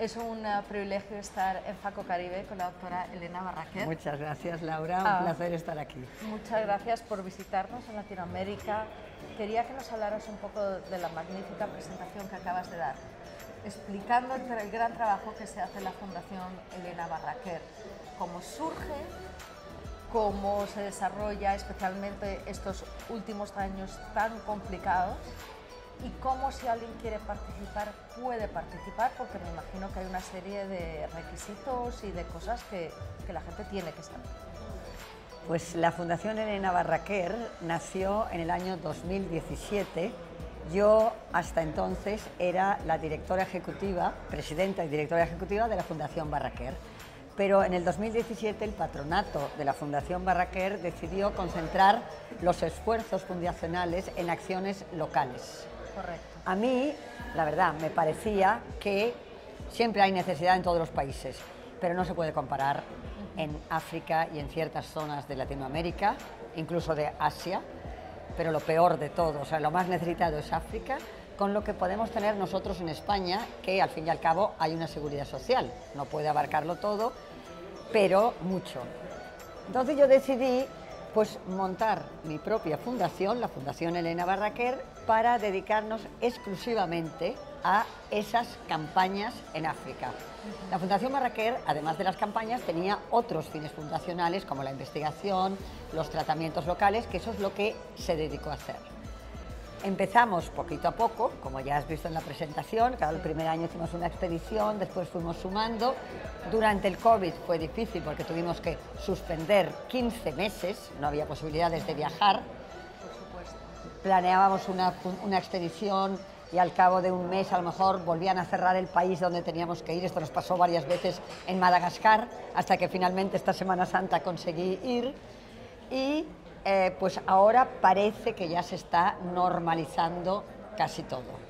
Es un uh, privilegio estar en Faco Caribe con la doctora Elena Barraquer. Muchas gracias, Laura. Un Ah. placer estar aquí. Muchas gracias por visitarnos en Latinoamérica. Quería que nos hablaras un poco de la magnífica presentación que acabas de dar, explicando el gran trabajo que se hace en la Fundación Elena Barraquer, cómo surge, cómo se desarrolla especialmente estos últimos años tan complicados y cómo si alguien quiere participar puede participar, porque me imagino que hay una serie de requisitos y de cosas que, que la gente tiene que saber. Pues la Fundación Elena Barraquer nació en el año 2017. Yo hasta entonces era la directora ejecutiva, presidenta y directora ejecutiva de la Fundación Barraquer. Pero en el 2017 el patronato de la Fundación Barraquer decidió concentrar los esfuerzos fundacionales en acciones locales. Correcto. A mí, la verdad, me parecía que siempre hay necesidad en todos los países, pero no se puede comparar en África y en ciertas zonas de Latinoamérica, incluso de Asia, pero lo peor de todo, o sea, lo más necesitado es África, con lo que podemos tener nosotros en España, que al fin y al cabo hay una seguridad social, no puede abarcarlo todo, pero mucho. Entonces yo decidí pues montar mi propia fundación, la Fundación Elena Barraquer, para dedicarnos exclusivamente a esas campañas en África. La Fundación Barraquer, además de las campañas, tenía otros fines fundacionales como la investigación, los tratamientos locales, que eso es lo que se dedicó a hacer. Empezamos poquito a poco, como ya has visto en la presentación, cada el primer año hicimos una expedición, después fuimos sumando. Durante el COVID fue difícil porque tuvimos que suspender 15 meses, no había posibilidades de viajar. Planeábamos una, una expedición y al cabo de un mes a lo mejor volvían a cerrar el país donde teníamos que ir. Esto nos pasó varias veces en Madagascar, hasta que finalmente esta Semana Santa conseguí ir. Y eh, pues ahora parece que ya se está normalizando casi todo.